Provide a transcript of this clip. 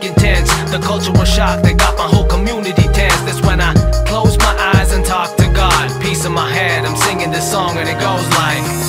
intense. The cultural shock that got my whole community tense. That's when I close my eyes and talk to God. Peace in my head, I'm singing this song and it goes like.